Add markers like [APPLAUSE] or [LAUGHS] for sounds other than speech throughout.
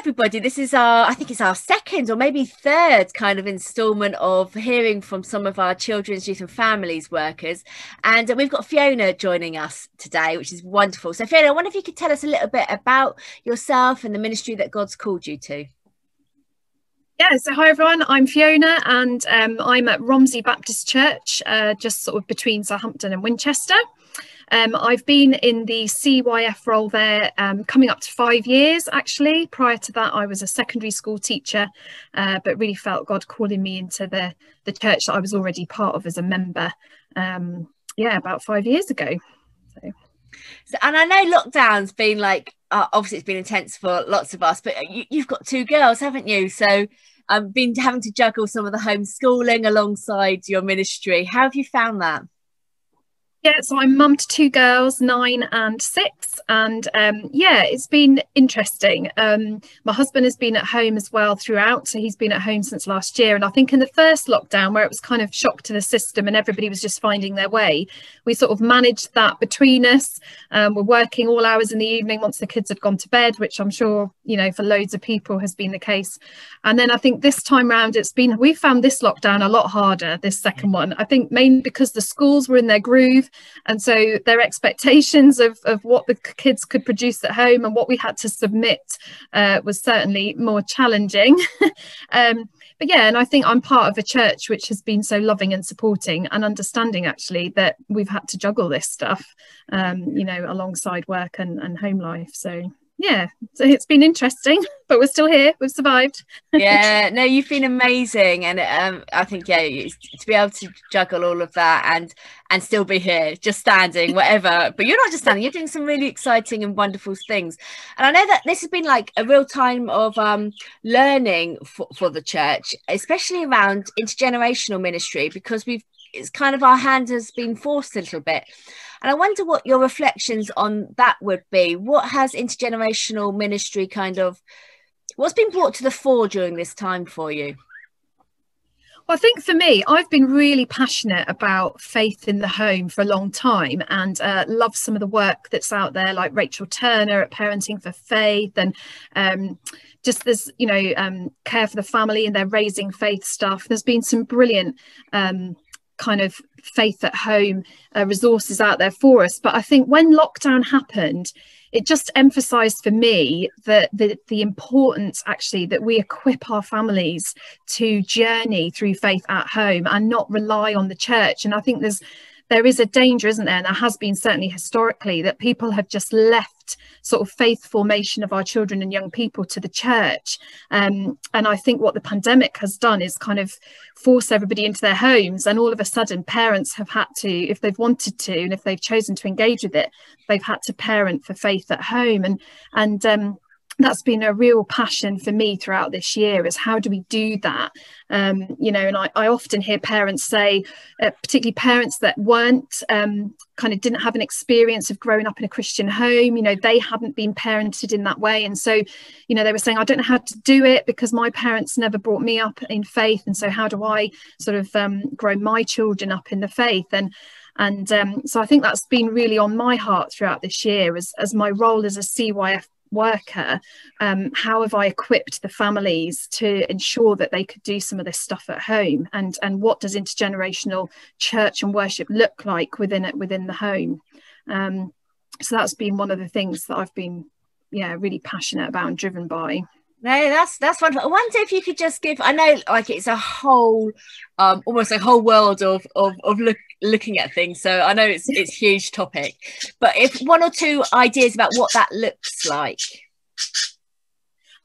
everybody. This is our, I think it's our second or maybe third kind of instalment of hearing from some of our children's, youth, and families workers. And we've got Fiona joining us today, which is wonderful. So, Fiona, I wonder if you could tell us a little bit about yourself and the ministry that God's called you to. Yeah, so hi everyone, I'm Fiona and um, I'm at Romsey Baptist Church, uh, just sort of between Southampton and Winchester. Um, I've been in the CYF role there um, coming up to five years actually. Prior to that, I was a secondary school teacher, uh, but really felt God calling me into the, the church that I was already part of as a member. Um, yeah, about five years ago. So. so and I know lockdown's been like, uh, obviously it's been intense for lots of us, but you, you've got two girls, haven't you? So I've been having to juggle some of the homeschooling alongside your ministry. How have you found that? Yeah, so I'm mum to two girls, nine and six, and um, yeah, it's been interesting. Um, my husband has been at home as well throughout, so he's been at home since last year. And I think in the first lockdown, where it was kind of shock to the system and everybody was just finding their way, we sort of managed that between us. Um, we're working all hours in the evening once the kids had gone to bed, which I'm sure you know for loads of people has been the case. And then I think this time round, it's been we found this lockdown a lot harder. This second one, I think mainly because the schools were in their groove and so their expectations of, of what the kids could produce at home and what we had to submit uh, was certainly more challenging. [LAUGHS] Um, but yeah and i think i'm part of a church which has been so loving and supporting and understanding actually that we've had to juggle this stuff um, you know alongside work and, and home life. So yeah, so it's been interesting, [LAUGHS] but we're still here. We've survived. yeah, no, you've been amazing, and um, I think yeah, to be able to juggle all of that and and still be here, just standing, whatever. but you're not just standing; you're doing some really exciting and wonderful things. And I know that this has been like a real time of um, learning for, for the church, especially around intergenerational ministry, because we've it's kind of our hand has been forced a little bit. And I wonder what your reflections on that would be. What has intergenerational ministry kind of, what's been brought to the fore during this time for you? Well, I think for me, I've been really passionate about faith in the home for a long time and uh, love some of the work that's out there, like Rachel Turner at Parenting for Faith, and um, just this, you know, um, care for the family and their raising faith stuff. There's been some brilliant um, kind of faith at home uh, resources out there for us. But I think when lockdown happened, it just emphasized for me that the, the importance actually that we equip our families to journey through faith at home and not rely on the church. And I think there's there is a danger, isn't there? And there has been certainly historically that people have just left sort of faith formation of our children and young people to the church. Um, and I think what the pandemic has done is kind of force everybody into their homes. And all of a sudden, parents have had to, if they've wanted to, and if they've chosen to engage with it, they've had to parent for faith at home. And and um, that's been a real passion for me throughout this year is how do we do that? Um, you know and I, I, often hear parents say uh, particularly parents that weren't um, kind of didn't have an experience of growing up in a christian home you know they hadn't been parented in that way. And so you know they were saying i don't know how to do it because my parents never brought me up in faith. And so how do i sort of um, grow my children up in the faith? And and um, so I think that's been really on my heart throughout this year as, as my role as a CYF worker um, how have i equipped the families to ensure that they could do some of this stuff at home? And and what does intergenerational church and worship look like within it within the home? Um, so that's been one of the things that i've been yeah really passionate about and driven by no, that's that's wonderful. I wonder if you could just give. I know, like it's a whole, um, almost a whole world of of of look, looking at things. So I know it's it's huge topic, but if one or two ideas about what that looks like.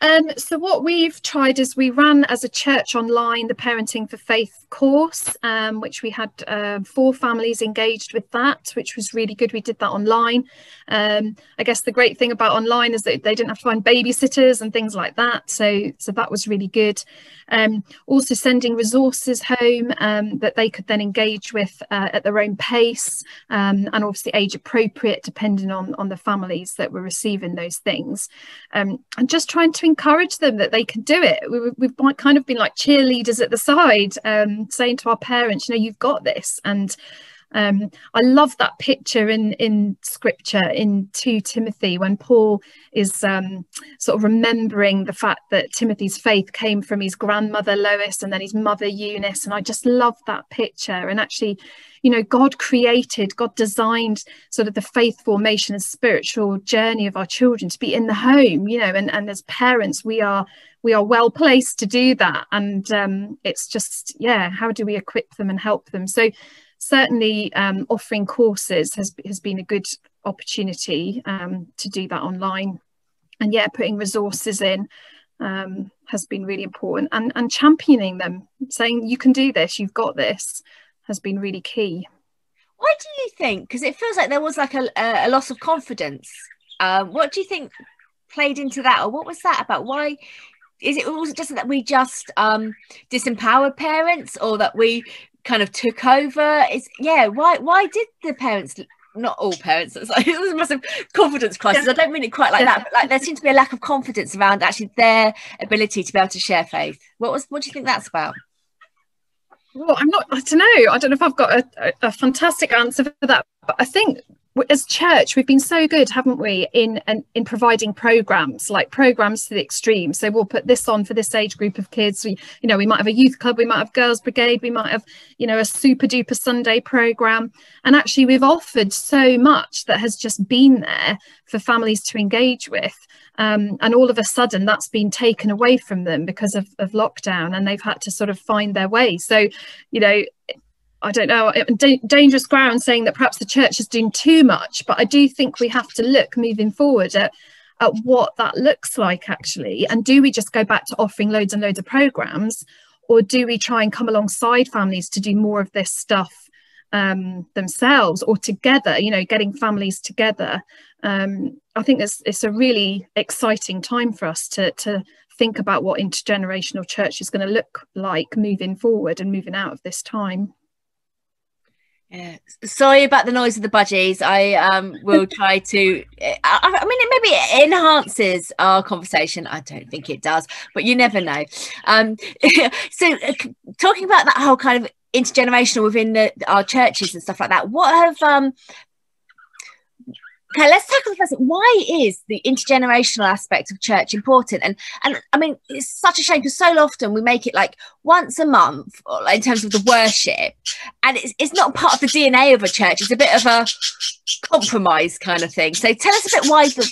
Um, so what we've tried is we ran as a church online the Parenting for Faith course, um, which we had uh, four families engaged with that, which was really good. We did that online. Um, I guess the great thing about online is that they didn't have to find babysitters and things like that. So so that was really good. Um, also sending resources home um, that they could then engage with uh, at their own pace um, and obviously age appropriate depending on, on the families that were receiving those things. and just trying to encourage them that they can do it. We, have kind of been like cheerleaders at the side, um, saying to our parents, you know, you've got this. And Um, I love that picture in in Scripture in two Timothy when Paul is um, sort of remembering the fact that Timothy's faith came from his grandmother Lois and then his mother Eunice, and I just love that picture. And actually, you know, God created, God designed sort of the faith formation and spiritual journey of our children to be in the home. You know, and and as parents, we are we are well placed to do that and um, it's just yeah how do we equip them and help them so certainly um, offering courses has, has been a good opportunity um, to do that online. And yeah putting resources in um, has been really important. And, and championing them saying you can do this you've got this has been really key. Why do you think because it feels like there was like a, a loss of confidence. Um, what do you think played into that? Or what was that about? Why is it was it just that we just um disempowered parents or that we kind of took over. Is yeah why why did the parents not all parents it's like [LAUGHS] it was a massive confidence crisis. I don't mean it quite like that but like there seems to be a lack of confidence around actually their ability to be able to share faith. What was what do you think that's about? Well i'm not i don't know. I don't know if i've got a, a, a fantastic answer for that but i think as church we've been so good haven't we in in providing programs like programs to the extreme. So we'll put this on for this age group of kids. We you know we might have a youth club we might have girls brigade we might have you know a super duper sunday program. And actually we've offered so much that has just been there for families to engage with. Um, and all of a sudden that's been taken away from them because of, of lockdown and they've had to sort of find their way. So you know I don't know, dangerous ground saying that perhaps the church is doing too much, but I do think we have to look moving forward at, at what that looks like actually. And do we just go back to offering loads and loads of programs, or do we try and come alongside families to do more of this stuff um, themselves or together, you know, getting families together? Um, I think it's, it's a really exciting time for us to, to think about what intergenerational church is going to look like moving forward and moving out of this time. Sorry about the noise of the budgies. I um will try to. I, I, mean, it maybe enhances our conversation. I don't think it does, but you never know. Um, [LAUGHS] so uh, talking about that whole kind of intergenerational within the, our churches and stuff like that. What have um Okay, let's tackle the first. Why is the intergenerational aspect of church important? And and I mean, it's such a shame because so often we make it like once a month in terms of the worship, and it's it's not part of the DNA of a church. It's a bit of a compromise kind of thing. So tell us a bit why the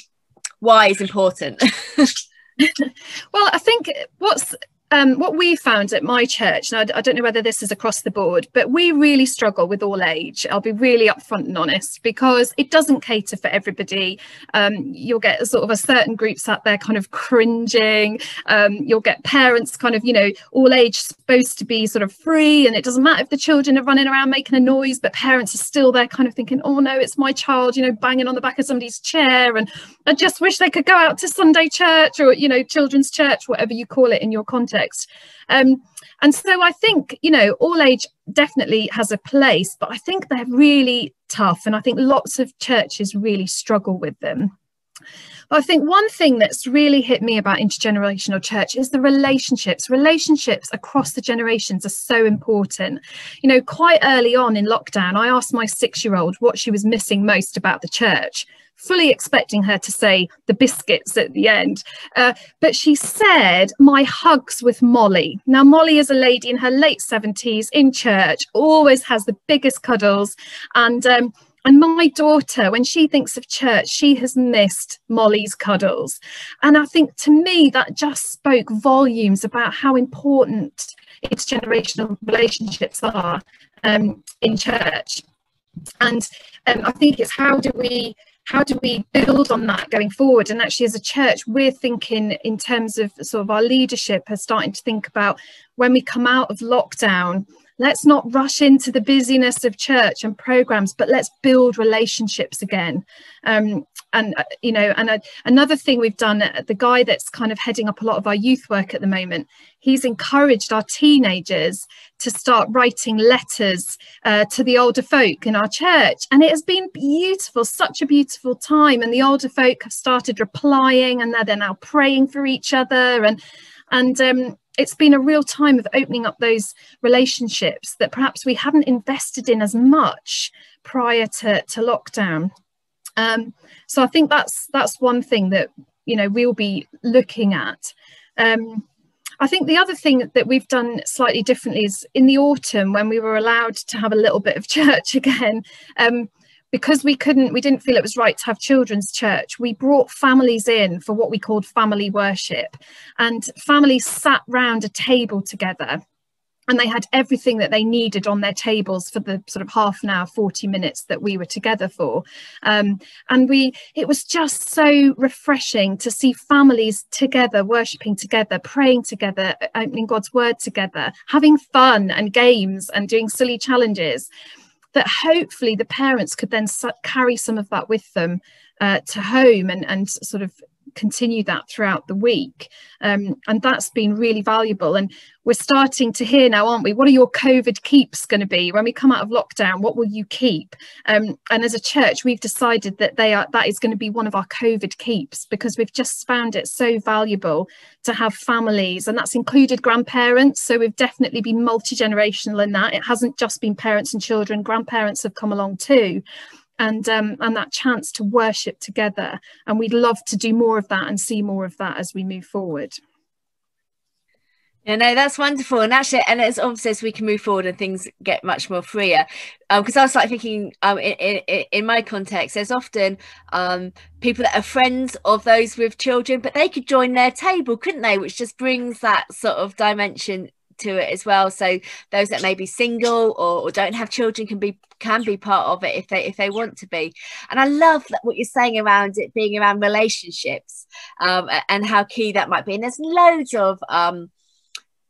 why is important. [LAUGHS] well, I think what's um, what we found at my church, and I, I, don't know whether this is across the board, but we really struggle with all age. I'll be really upfront and honest because it doesn't cater for everybody. Um, you'll get sort of a certain group sat there kind of cringing. Um, you'll get parents kind of, you know, all age supposed to be sort of free, and it doesn't matter if the children are running around making a noise, but parents are still there kind of thinking, oh no, it's my child, you know, banging on the back of somebody's chair. And I just wish they could go out to Sunday church or, you know, children's church, whatever you call it in your context context. Um, and so I think, you know, all age definitely has a place, but I think they're really tough. And I think lots of churches really struggle with them. But I think one thing that's really hit me about intergenerational church is the relationships. Relationships across the generations are so important. You know, quite early on in lockdown, I asked my six year old what she was missing most about the church fully expecting her to say the biscuits at the end. Uh, but she said, My hugs with Molly. Now, Molly is a lady in her late 70s in church, always has the biggest cuddles. And um, and my daughter, when she thinks of church, she has missed Molly's cuddles. And I think to me, that just spoke volumes about how important intergenerational relationships are um, in church. And um, I think it's how do we how do we build on that going forward? And actually, as a church, we're thinking in terms of sort of our leadership are starting to think about when we come out of lockdown, let's not rush into the busyness of church and programs but let's build relationships again um, and uh, you know and uh, another thing we've done uh, the guy that's kind of heading up a lot of our youth work at the moment he's encouraged our teenagers to start writing letters uh, to the older folk in our church. And it has been beautiful such a beautiful time. And the older folk have started replying and they're, they're now praying for each other. And and um, it's been a real time of opening up those relationships that perhaps we hadn't invested in as much prior to, to lockdown. Um, so I think that's that's one thing that you know we'll be looking at. Um, I think the other thing that we've done slightly differently is in the autumn when we were allowed to have a little bit of [LAUGHS] church again. Um, because we couldn't we didn't feel it was right to have children's church we brought families in for what we called family worship and families sat round a table together and they had everything that they needed on their tables for the sort of half an hour 40 minutes that we were together for. Um, and we it was just so refreshing to see families together worshipping together praying together opening god's word together having fun and games and doing silly challenges that hopefully the parents could then carry some of that with them uh, to home and, and sort of continue that throughout the week. Um, and that's been really valuable. And we're starting to hear now, aren't we? What are your COVID keeps going to be when we come out of lockdown? What will you keep? Um, and as a church, we've decided that they are that is going to be one of our COVID keeps because we've just found it so valuable to have families, and that's included grandparents. So we've definitely been multi generational in that. It hasn't just been parents and children; grandparents have come along too and um, and that chance to worship together. And we'd love to do more of that and see more of that as we move forward. Yeah, no, that's wonderful, and actually, and it's obviously as we can move forward and things get much more freer. Because um, I was like thinking, um, in, in, in my context, there's often um people that are friends of those with children, but they could join their table, couldn't they? Which just brings that sort of dimension to it as well. So those that may be single or, or, don't have children can be can be part of it if they if they want to be. And i love that what you're saying around it being around relationships um, and how key that might be. And there's loads of um,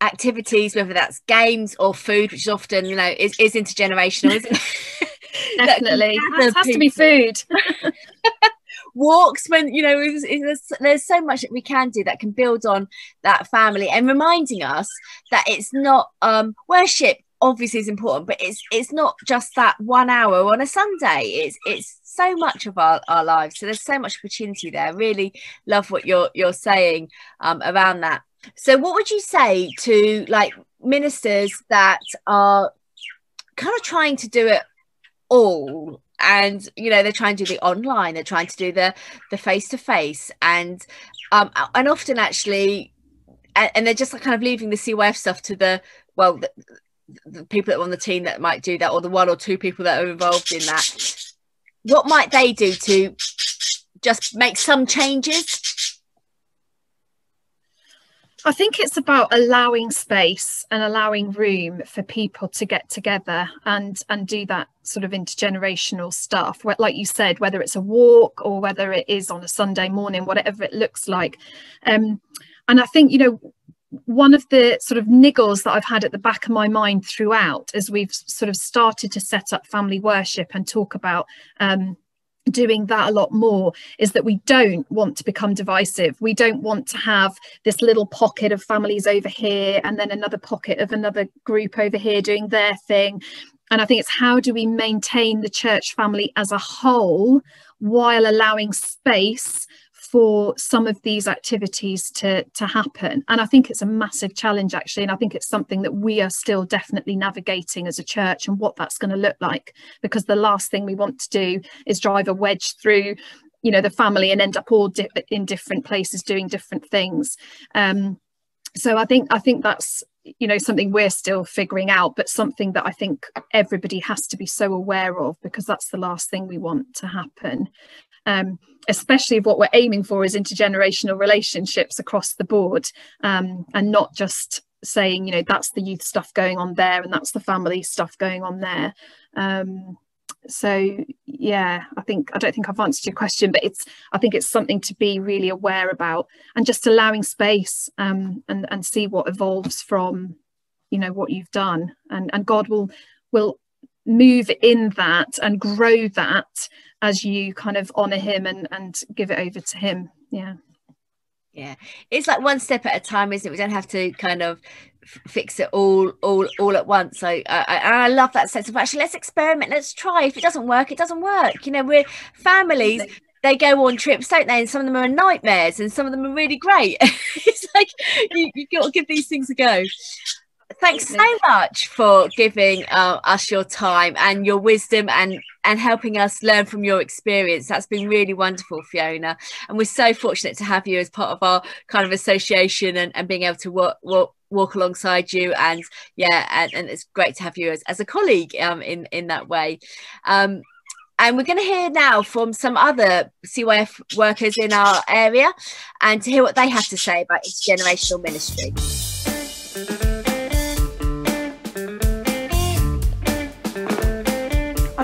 activities whether that's games or food which is often you know is, is intergenerational isn't it? [LAUGHS] Definitely. it has to be food [LAUGHS] walks when you know there's, there's so much that we can do that can build on that family and reminding us that it's not um worship obviously is important but it's it's not just that one hour on a sunday. It's it's so much of our, our lives. So there's so much opportunity there. Really love what you're you're saying um, around that. So what would you say to like ministers that are kind of trying to do it all and you know they're trying to do the online they're trying to do the the face to face and um and often actually and, and, they're just like kind of leaving the CYF stuff to the well the, the people that are on the team that might do that or the one or two people that are involved in that. What might they do to just make some changes I think it's about allowing space and allowing room for people to get together and and do that sort of intergenerational stuff. Like you said, whether it's a walk or whether it is on a Sunday morning, whatever it looks like. Um, and I think you know one of the sort of niggles that I've had at the back of my mind throughout as we've sort of started to set up family worship and talk about um, doing that a lot more is that we don't want to become divisive. We don't want to have this little pocket of families over here and then another pocket of another group over here doing their thing. And i think it's how do we maintain the church family as a whole while allowing space for some of these activities to to happen. And i think it's a massive challenge actually and i think it's something that we are still definitely navigating as a church and what that's going to look like because the last thing we want to do is drive a wedge through you know the family and end up all di- in different places doing different things. Um, so i think i think that's you know something we're still figuring out but something that i think everybody has to be so aware of because that's the last thing we want to happen um, especially what we're aiming for is intergenerational relationships across the board um, and not just saying you know that's the youth stuff going on there and that's the family stuff going on there. Um, so yeah i think i don't think i've answered your question but it's i think it's something to be really aware about and just allowing space um, and and see what evolves from you know what you've done. And and god will will move in that and grow that as you kind of honor him and and give it over to him. Yeah. Yeah. It's like one step at a time isn't it? We don't have to kind of fix it all all all at once. So I, I, I love that sense of actually let's experiment. Let's try. If it doesn't work it doesn't work. You know we're families. They go on trips don't they? And some of them are nightmares and some of them are really great. [LAUGHS] It's like you, you got to give these things a go thanks so much for giving uh, us your time and your wisdom and and helping us learn from your experience. That's been really wonderful fiona. And we're so fortunate to have you as part of our kind of association and, and being able to work, work walk alongside you. And yeah and, and it's great to have you as, as a colleague um in in that way. Um and we're going to hear now from some other CYF workers in our area and to hear what they have to say about intergenerational ministry.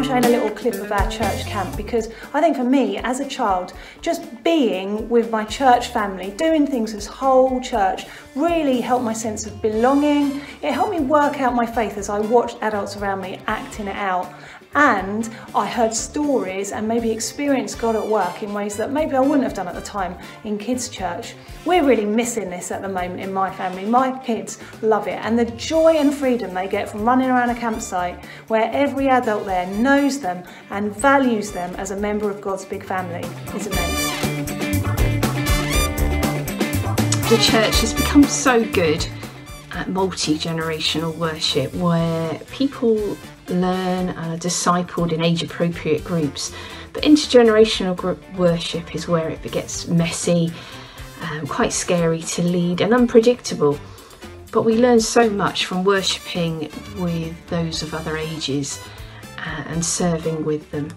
Showing a little clip of our church camp because I think for me as a child, just being with my church family, doing things as whole church, really helped my sense of belonging. It helped me work out my faith as I watched adults around me acting it out and I heard stories and maybe experienced God at work in ways that maybe I wouldn't have done at the time in kids' church. We're really missing this at the moment in my family. My kids love it, and the joy and freedom they get from running around a campsite where every adult there knows them and values them as a member of God's big family is immense. The church has become so good multi generational worship where people learn and are discipled in age appropriate groups. But intergenerational group worship is where it gets messy, um, quite scary to lead, and unpredictable. But we learn so much from worshipping with those of other ages uh, and serving with them.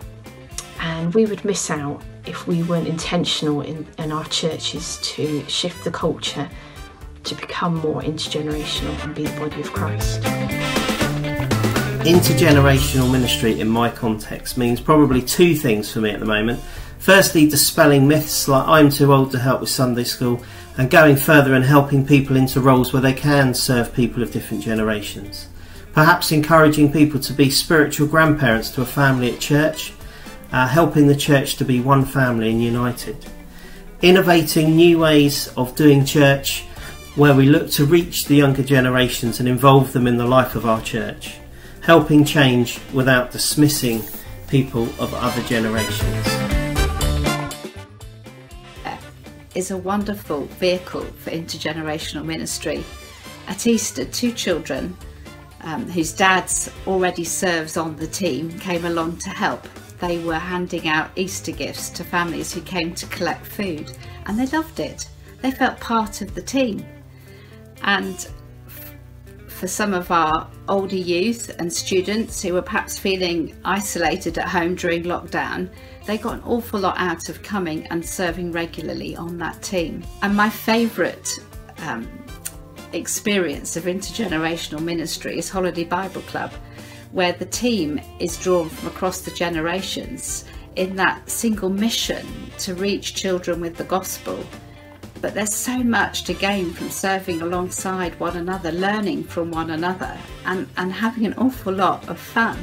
And we would miss out if we weren't intentional in, in our churches to shift the culture to become more intergenerational and be the body of Christ. Intergenerational ministry in my context means probably two things for me at the moment. Firstly, dispelling myths like I'm too old to help with Sunday school, and going further and helping people into roles where they can serve people of different generations. Perhaps encouraging people to be spiritual grandparents to a family at church, uh, helping the church to be one family and united. Innovating new ways of doing church where we look to reach the younger generations and involve them in the life of our church helping change without dismissing people of other generations. Is a wonderful vehicle for intergenerational ministry. At Easter, two children um, whose dads already serves on the team came along to help. They were handing out Easter gifts to families who came to collect food and they loved it. They felt part of the team. And for some of our older youth and students who were perhaps feeling isolated at home during lockdown, they got an awful lot out of coming and serving regularly on that team. And my favourite um, experience of intergenerational ministry is Holiday Bible Club, where the team is drawn from across the generations in that single mission to reach children with the gospel but there's so much to gain from serving alongside one another, learning from one another, and, and having an awful lot of fun.